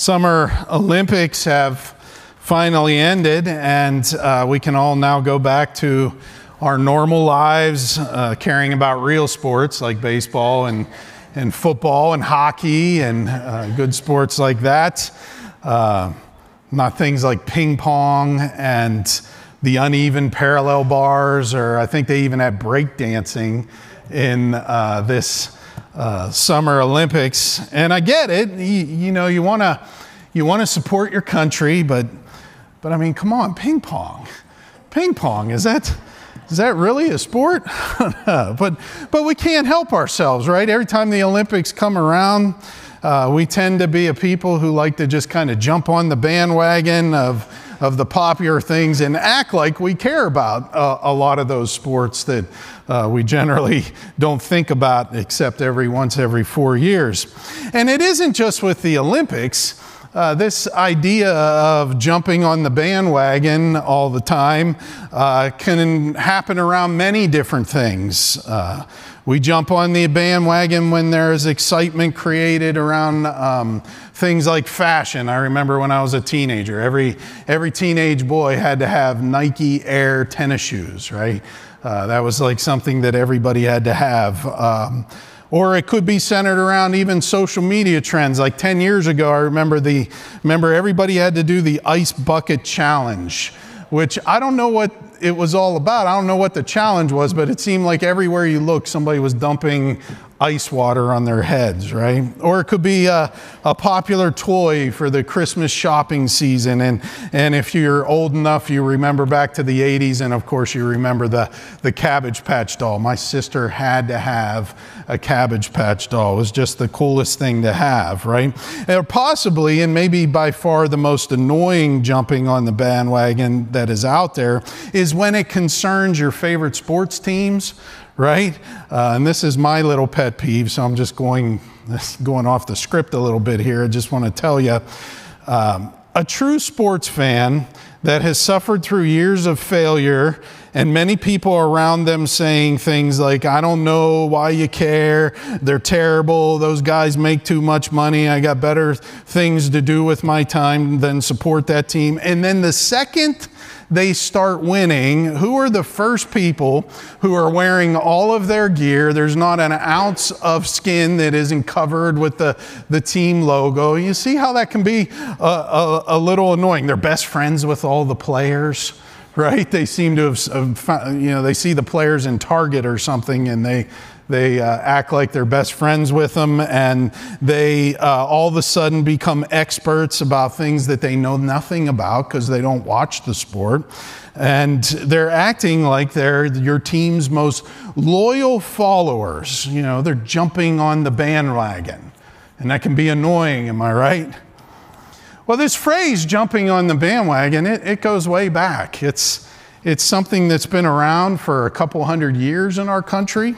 Summer Olympics have finally ended, and uh, we can all now go back to our normal lives, uh, caring about real sports like baseball and, and football and hockey and uh, good sports like that. Uh, not things like ping pong and the uneven parallel bars, or I think they even had breakdancing in uh, this uh, Summer Olympics. And I get it. You, you know, you want to you want to support your country, but but I mean, come on, ping pong, ping pong is that is that really a sport? but but we can't help ourselves, right? Every time the Olympics come around. Uh, we tend to be a people who like to just kind of jump on the bandwagon of, of the popular things and act like we care about uh, a lot of those sports that uh, we generally don't think about except every once every four years. And it isn't just with the Olympics. Uh, this idea of jumping on the bandwagon all the time uh, can happen around many different things. Uh, we jump on the bandwagon when there's excitement created around um, things like fashion. I remember when I was a teenager, every, every teenage boy had to have Nike Air tennis shoes, right? Uh, that was like something that everybody had to have. Um, or it could be centered around even social media trends. Like 10 years ago, I remember the remember everybody had to do the ice bucket challenge, which I don't know what it was all about. I don't know what the challenge was, but it seemed like everywhere you look, somebody was dumping ice water on their heads, right? Or it could be a, a, popular toy for the Christmas shopping season. And, and if you're old enough, you remember back to the 80s, and of course, you remember the, the Cabbage Patch doll. My sister had to have a Cabbage Patch doll. It was just the coolest thing to have, right? Or possibly, and maybe by far the most annoying jumping on the bandwagon that is out there, is when it concerns your favorite sports teams right? Uh, and this is my little pet peeve, so I'm just going, going off the script a little bit here. I just want to tell you um, a true sports fan that has suffered through years of failure and many people around them saying things like, I don't know why you care. They're terrible. Those guys make too much money. I got better things to do with my time than support that team. And then the second they start winning, who are the first people who are wearing all of their gear? There's not an ounce of skin that isn't covered with the, the team logo. You see how that can be a, a, a little annoying. They're best friends with all the players right? They seem to have, you know, they see the players in Target or something and they, they uh, act like they're best friends with them, and they uh, all of a sudden become experts about things that they know nothing about because they don't watch the sport. And they're acting like they're your team's most loyal followers. You know, they're jumping on the bandwagon. And that can be annoying, am I right? Well, this phrase, jumping on the bandwagon, it, it goes way back. It's, it's something that's been around for a couple hundred years in our country.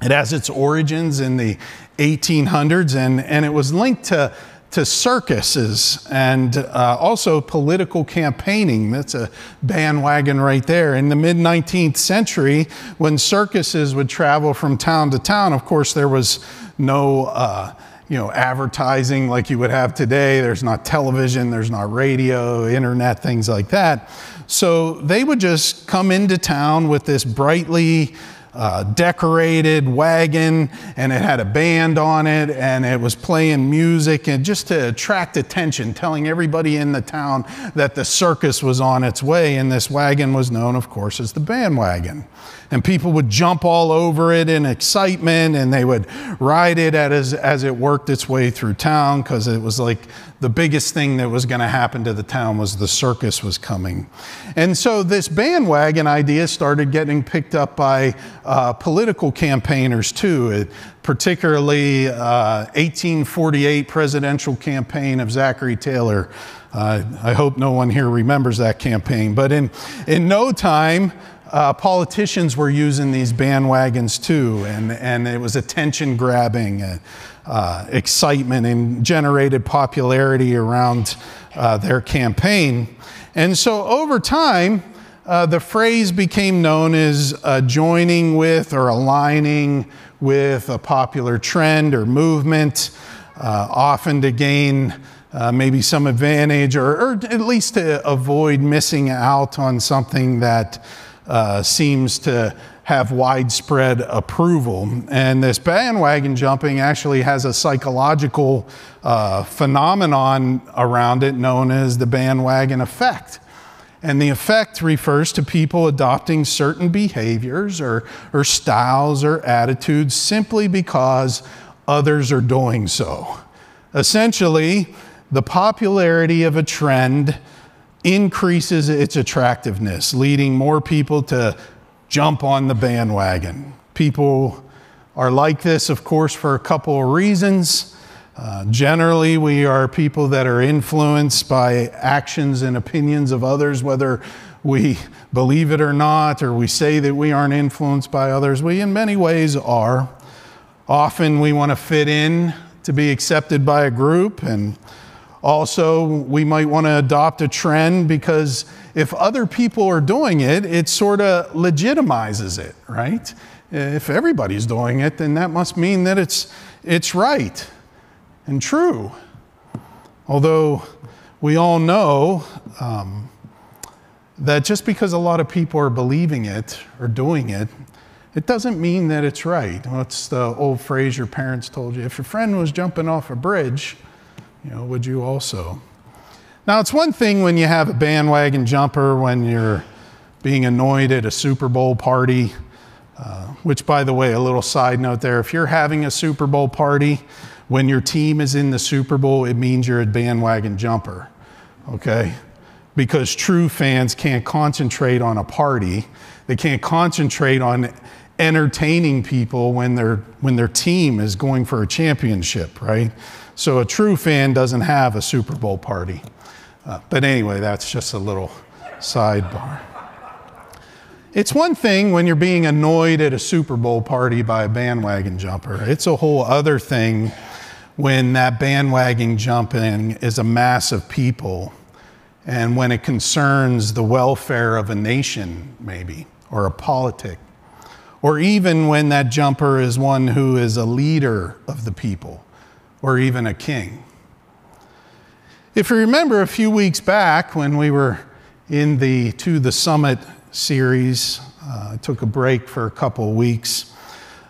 It has its origins in the 1800s, and, and it was linked to, to circuses and uh, also political campaigning. That's a bandwagon right there. In the mid 19th century, when circuses would travel from town to town, of course, there was no uh, you know, advertising like you would have today. There's not television, there's not radio, internet, things like that. So they would just come into town with this brightly uh, decorated wagon and it had a band on it and it was playing music and just to attract attention, telling everybody in the town that the circus was on its way. And this wagon was known, of course, as the bandwagon and people would jump all over it in excitement and they would ride it as, as it worked its way through town because it was like the biggest thing that was going to happen to the town was the circus was coming. And so this bandwagon idea started getting picked up by uh, political campaigners too, it, particularly uh, 1848 presidential campaign of Zachary Taylor. Uh, I hope no one here remembers that campaign, but in, in no time, uh, politicians were using these bandwagons too, and, and it was attention grabbing, uh, uh, excitement, and generated popularity around uh, their campaign. And so over time, uh, the phrase became known as uh, joining with or aligning with a popular trend or movement, often to gain uh, maybe some advantage, or, or, at least to avoid missing out on something that uh, seems to have widespread approval. And this bandwagon jumping actually has a psychological uh, phenomenon around it known as the bandwagon effect. And the effect refers to people adopting certain behaviors or, or styles or attitudes simply because others are doing so. Essentially, the popularity of a trend increases its attractiveness, leading more people to jump on the bandwagon. People are like this, of course, for a couple of reasons. Uh, generally, we are people that are influenced by actions and opinions of others, whether we believe it or not, or we say that we aren't influenced by others. We, in many ways, are. Often, we want to fit in to be accepted by a group, and also, we might want to adopt a trend because if other people are doing it, it sort of legitimizes it, right? If everybody's doing it, then that must mean that it's, it's right and true. Although we all know um, that just because a lot of people are believing it or doing it, it doesn't mean that it's right. What's the old phrase your parents told you? If your friend was jumping off a bridge, you know, would you also? Now, it's one thing when you have a bandwagon jumper when you're being annoyed at a Super Bowl party, uh, which, by the way, a little side note there if you're having a Super Bowl party, when your team is in the Super Bowl, it means you're a bandwagon jumper, okay? Because true fans can't concentrate on a party, they can't concentrate on entertaining people when, their when their team is going for a championship, right? So a true fan doesn't have a Super Bowl party. Uh, but anyway, that's just a little sidebar. It's one thing when you're being annoyed at a Super Bowl party by a bandwagon jumper. It's a whole other thing when that bandwagon jumping is a mass of people and when it concerns the welfare of a nation, maybe, or a politic, or even when that jumper is one who is a leader of the people or even a king. If you remember a few weeks back when we were in the To the Summit series, uh, I took a break for a couple weeks.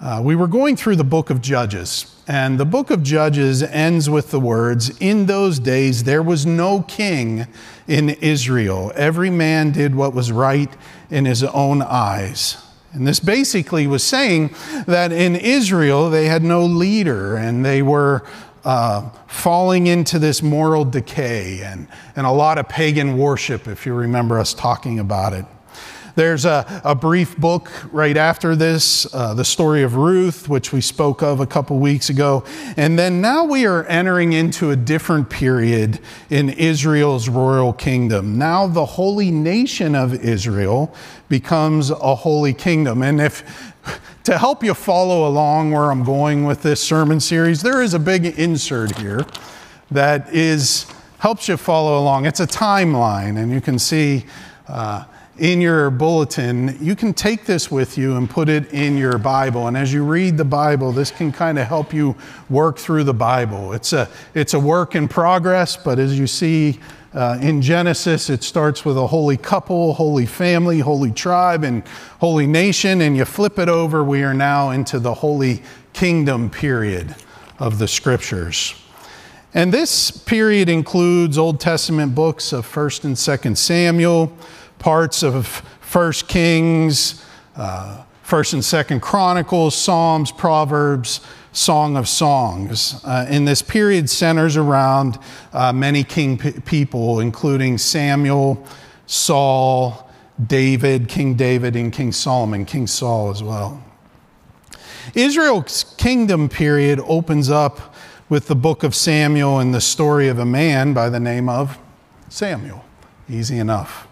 Uh, we were going through the book of Judges, and the book of Judges ends with the words In those days there was no king in Israel. Every man did what was right in his own eyes. And this basically was saying that in Israel they had no leader and they were uh, falling into this moral decay and, and a lot of pagan worship, if you remember us talking about it. There's a, a brief book right after this, uh, the story of Ruth, which we spoke of a couple weeks ago. And then now we are entering into a different period in Israel's royal kingdom. Now the holy nation of Israel becomes a holy kingdom. And if to help you follow along where I'm going with this sermon series, there is a big insert here that is helps you follow along. It's a timeline, and you can see uh, in your bulletin, you can take this with you and put it in your Bible. And as you read the Bible, this can kind of help you work through the Bible. It's a, it's a work in progress, but as you see uh, in Genesis, it starts with a holy couple, holy family, holy tribe, and holy nation. And you flip it over, we are now into the holy kingdom period of the scriptures. And this period includes Old Testament books of 1st and 2nd Samuel parts of First Kings, uh, First and Second Chronicles, Psalms, Proverbs, Song of Songs. Uh, and this period centers around uh, many king p- people, including Samuel, Saul, David, King David, and King Solomon, King Saul as well. Israel's kingdom period opens up with the book of Samuel and the story of a man by the name of Samuel. Easy enough.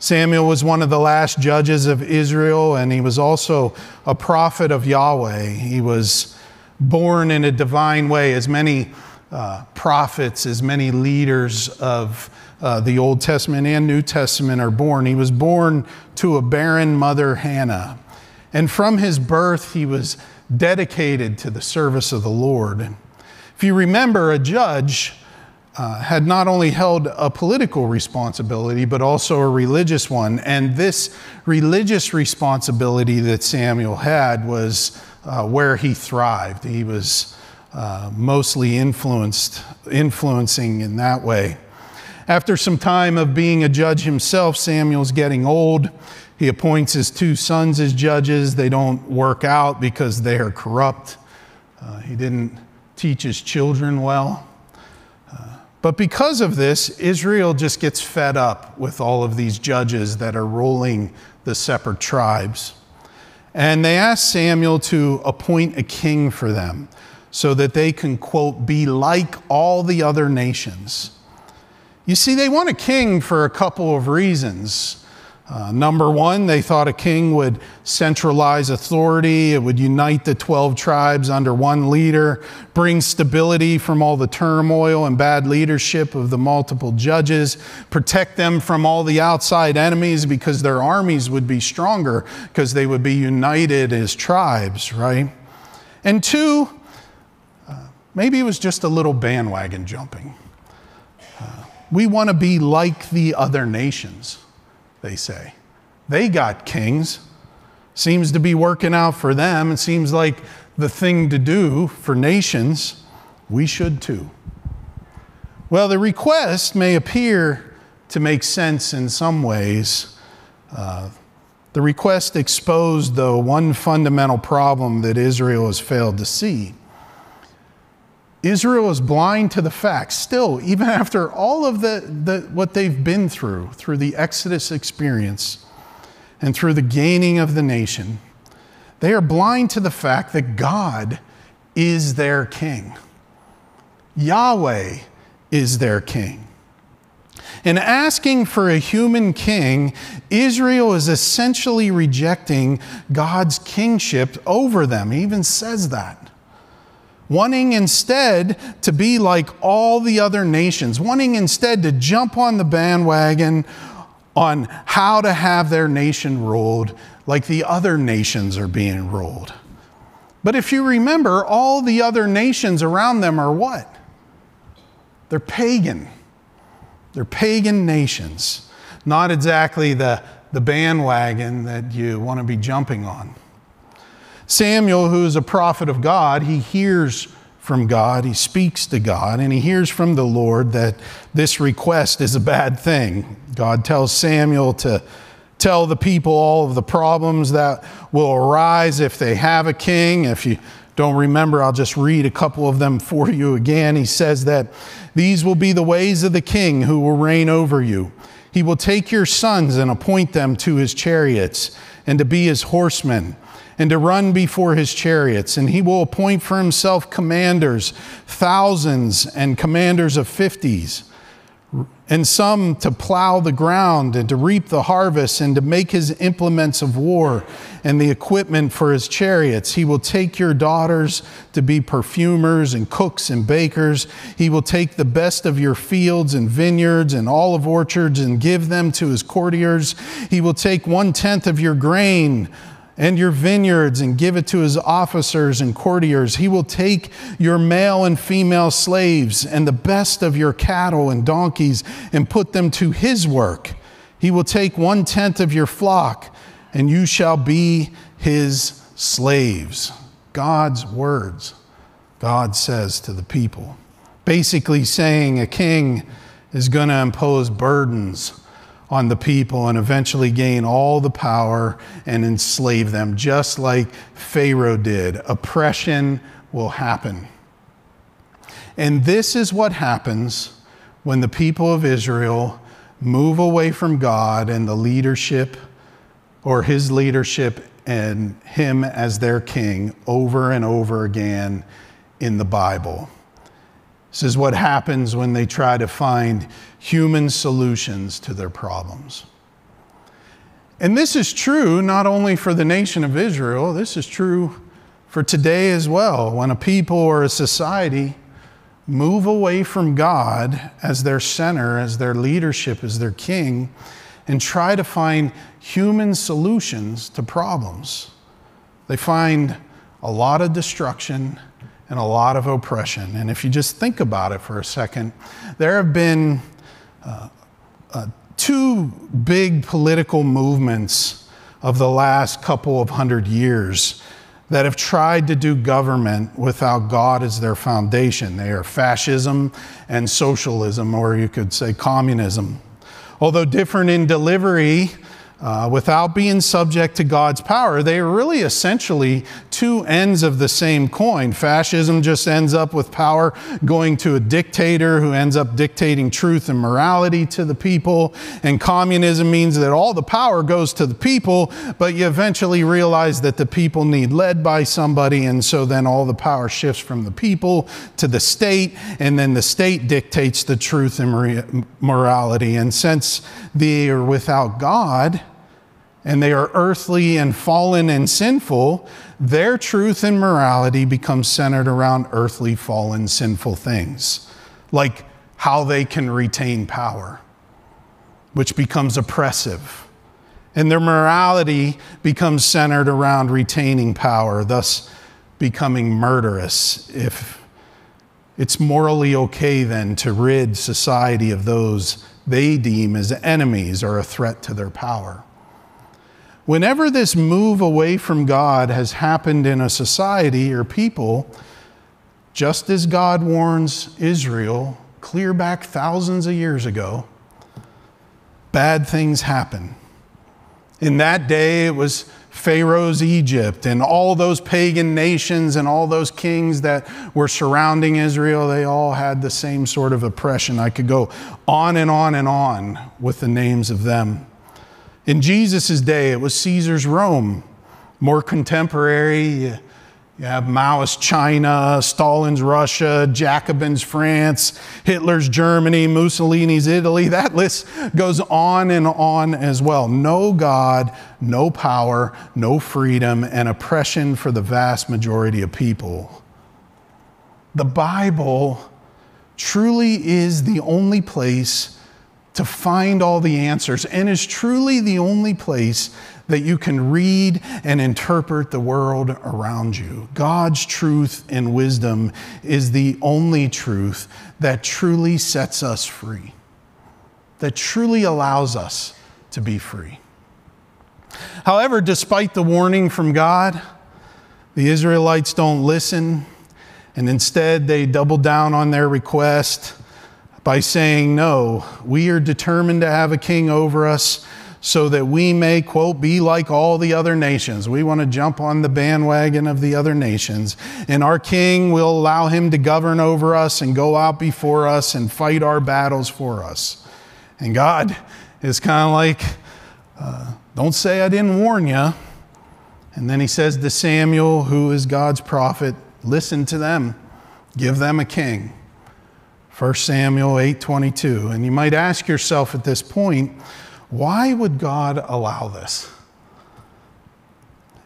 Samuel was one of the last judges of Israel, and he was also a prophet of Yahweh. He was born in a divine way, as many uh, prophets, as many leaders of uh, the Old Testament and New Testament are born. He was born to a barren mother, Hannah. And from his birth, he was dedicated to the service of the Lord. If you remember, a judge uh, had not only held a political responsibility, but also a religious one. And this religious responsibility that Samuel had was uh, where he thrived. He was uh, mostly influenced, influencing in that way. After some time of being a judge himself, Samuel's getting old. He appoints his two sons as judges. They don't work out because they are corrupt. Uh, he didn't teach his children well. But because of this, Israel just gets fed up with all of these judges that are ruling the separate tribes. And they ask Samuel to appoint a king for them so that they can, quote, be like all the other nations. You see, they want a king for a couple of reasons. Uh, number one, they thought a king would centralize authority, it would unite the 12 tribes under one leader, bring stability from all the turmoil and bad leadership of the multiple judges, protect them from all the outside enemies because their armies would be stronger because they would be united as tribes, right? And two, uh, maybe it was just a little bandwagon jumping. Uh, we want to be like the other nations they say. They got kings. Seems to be working out for them. It seems like the thing to do for nations. We should too. Well, the request may appear to make sense in some ways. Uh, the request exposed, though, one fundamental problem that Israel has failed to see. Israel is blind to the facts, still, even after all of the, the, what they've been through, through the Exodus experience and through the gaining of the nation. They are blind to the fact that God is their king. Yahweh is their king. In asking for a human king, Israel is essentially rejecting God's kingship over them. He even says that wanting instead to be like all the other nations, wanting instead to jump on the bandwagon on how to have their nation ruled like the other nations are being ruled. But if you remember, all the other nations around them are what? They're pagan. They're pagan nations, not exactly the, the bandwagon that you want to be jumping on. Samuel, who is a prophet of God, he hears from God, he speaks to God, and he hears from the Lord that this request is a bad thing. God tells Samuel to tell the people all of the problems that will arise if they have a king. If you don't remember, I'll just read a couple of them for you again. He says that these will be the ways of the king who will reign over you. He will take your sons and appoint them to his chariots and to be his horsemen and to run before his chariots. And he will appoint for himself commanders, thousands and commanders of fifties, and some to plow the ground and to reap the harvest and to make his implements of war and the equipment for his chariots. He will take your daughters to be perfumers and cooks and bakers. He will take the best of your fields and vineyards and olive orchards and give them to his courtiers. He will take one tenth of your grain and your vineyards and give it to his officers and courtiers. He will take your male and female slaves and the best of your cattle and donkeys and put them to his work. He will take one tenth of your flock, and you shall be his slaves. God's words, God says to the people. Basically, saying a king is going to impose burdens on the people and eventually gain all the power and enslave them, just like Pharaoh did. Oppression will happen. And this is what happens when the people of Israel move away from God and the leadership or his leadership and him as their king over and over again in the Bible. This is what happens when they try to find human solutions to their problems. And this is true not only for the nation of Israel, this is true for today as well. When a people or a society move away from God as their center, as their leadership, as their king, and try to find human solutions to problems, they find a lot of destruction and a lot of oppression. And if you just think about it for a second, there have been Uh, two big political movements of the last couple of hundred years that have tried to do government without God as their foundation. They are fascism and socialism, or you could say communism. Although different in delivery, uh, without being subject to God's power. They are really essentially two ends of the same coin. Fascism just ends up with power going to a dictator who ends up dictating truth and morality to the people. And communism means that all the power goes to the people, but you eventually realize that the people need led by somebody. And so then all the power shifts from the people to the state, and then the state dictates the truth and morality. And since they are without God, and they are earthly and fallen and sinful, their truth and morality becomes centered around earthly, fallen, sinful things, like how they can retain power, which becomes oppressive. And their morality becomes centered around retaining power, thus becoming murderous. If it's morally okay then to rid society of those they deem as enemies or a threat to their power. Whenever this move away from God has happened in a society or people, just as God warns Israel clear back thousands of years ago, bad things happen. In that day, it was Pharaoh's Egypt and all those pagan nations and all those kings that were surrounding Israel, they all had the same sort of oppression. I could go on and on and on with the names of them. In Jesus' day, it was Caesar's Rome. More contemporary, you have Maoist China, Stalin's Russia, Jacobin's France, Hitler's Germany, Mussolini's Italy. That list goes on and on as well. No God, no power, no freedom, and oppression for the vast majority of people. The Bible truly is the only place to find all the answers and is truly the only place that you can read and interpret the world around you. God's truth and wisdom is the only truth that truly sets us free, that truly allows us to be free. However, despite the warning from God, the Israelites don't listen, and instead they double down on their request by saying, No, we are determined to have a king over us so that we may, quote, be like all the other nations. We want to jump on the bandwagon of the other nations. And our king will allow him to govern over us and go out before us and fight our battles for us. And God is kind of like, uh, Don't say I didn't warn you. And then he says to Samuel, who is God's prophet, Listen to them, give them a king. 1 Samuel 8:22. And you might ask yourself at this point, why would God allow this?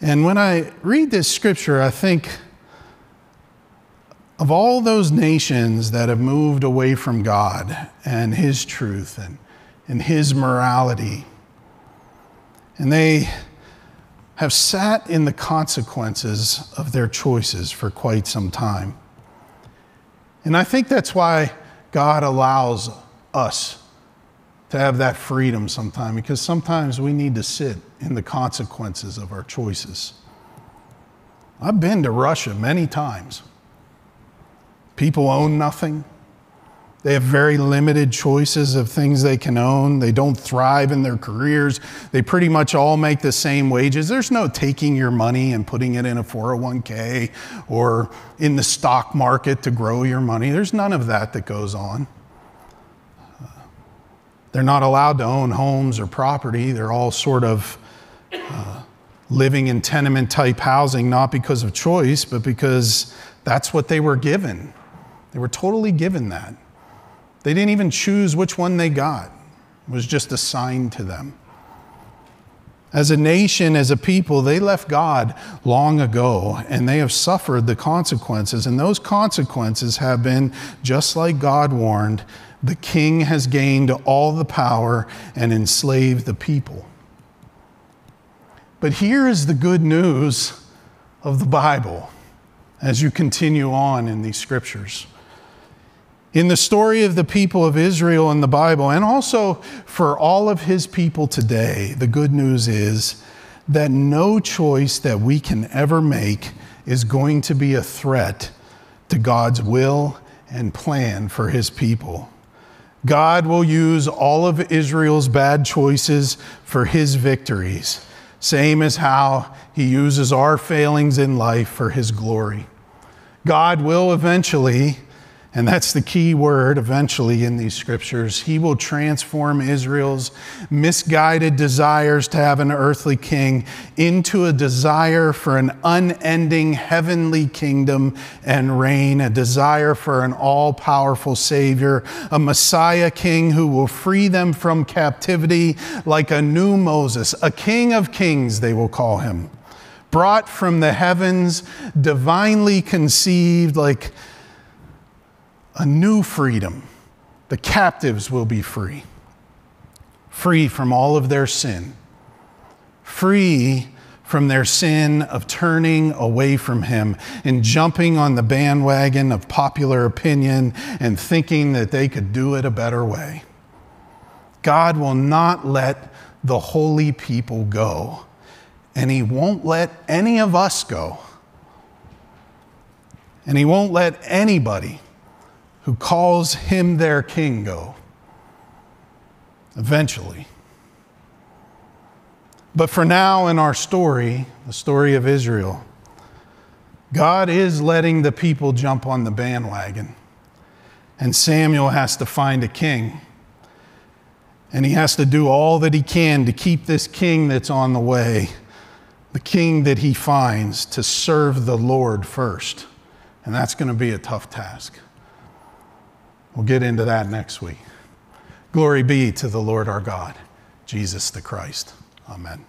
And when I read this scripture, I think of all those nations that have moved away from God and His truth and, and His morality, and they have sat in the consequences of their choices for quite some time. And I think that's why God allows us to have that freedom sometimes, because sometimes we need to sit in the consequences of our choices. I've been to Russia many times. People own nothing. They have very limited choices of things they can own. They don't thrive in their careers. They pretty much all make the same wages. There's no taking your money and putting it in a 401k or in the stock market to grow your money. There's none of that that goes on. They're not allowed to own homes or property. They're all sort of uh, living in tenement type housing, not because of choice, but because that's what they were given. They were totally given that. They didn't even choose which one they got, it was just assigned to them. As a nation, as a people, they left God long ago and they have suffered the consequences. And those consequences have been just like God warned the king has gained all the power and enslaved the people. But here is the good news of the Bible as you continue on in these scriptures. In the story of the people of Israel in the Bible, and also for all of his people today, the good news is that no choice that we can ever make is going to be a threat to God's will and plan for his people. God will use all of Israel's bad choices for his victories, same as how he uses our failings in life for his glory. God will eventually and that's the key word eventually in these scriptures. He will transform Israel's misguided desires to have an earthly king into a desire for an unending heavenly kingdom and reign, a desire for an all powerful Savior, a Messiah king who will free them from captivity like a new Moses, a king of kings, they will call him. Brought from the heavens, divinely conceived like a new freedom. The captives will be free, free from all of their sin, free from their sin of turning away from Him and jumping on the bandwagon of popular opinion and thinking that they could do it a better way. God will not let the holy people go, and He won't let any of us go. And He won't let anybody who calls him their king go. Eventually. But for now, in our story, the story of Israel, God is letting the people jump on the bandwagon. And Samuel has to find a king. And he has to do all that he can to keep this king that's on the way, the king that he finds, to serve the Lord first. And that's going to be a tough task. We'll get into that next week. Glory be to the Lord our God, Jesus the Christ. Amen.